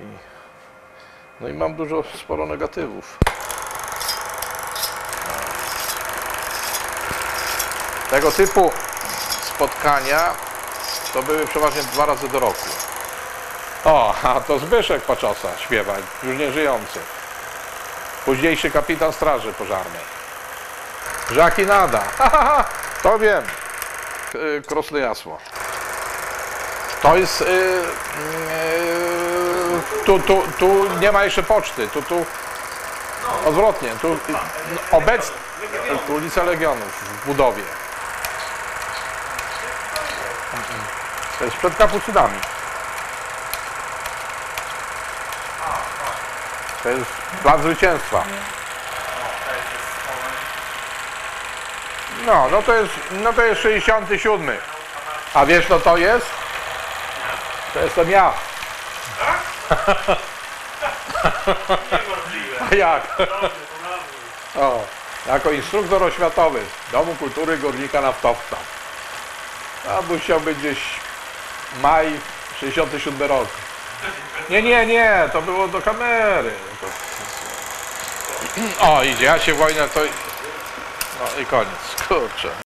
I, no i mam dużo, sporo negatywów. Tego typu spotkania to były przeważnie dwa razy do roku. O, a to Zbyszek Paczosa śpiewa, już nie żyjący. Późniejszy kapitan Straży Pożarnej. Żaki Nada. Ha, ha, ha, to wiem. Y, Krosne jasło. To jest... tu, tu, tu nie ma jeszcze poczty. Tu, tu odwrotnie. Tu obecnie tu ulica Legionów w budowie. To jest przed kapucynami. To jest plac zwycięstwa. No, no to jest, no to jest 67. A wiesz no to jest? To jestem ja. A jak? O, jako instruktor oświatowy Domu Kultury Górnika Naftowca. A musiał być gdzieś maj 67 rok. Nie, nie, nie, to było do kamery. O, idzie, ja się wojnę, to... No i koniec, kurczę.